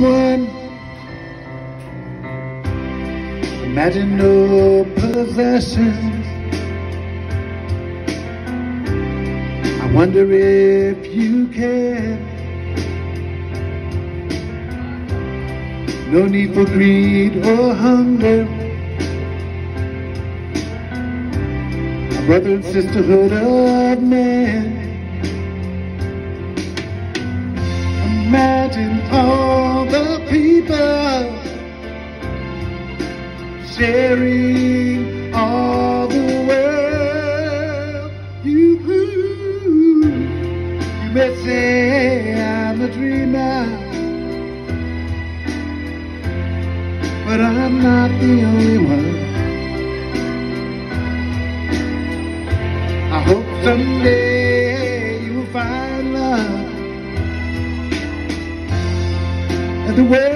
one. Imagine no possessions. I wonder if you can. No need for greed or hunger. A brother and sisterhood of man. Sharing all the world. You, you may say I'm a dreamer, but I'm not the only one. I hope someday you'll find love. and the world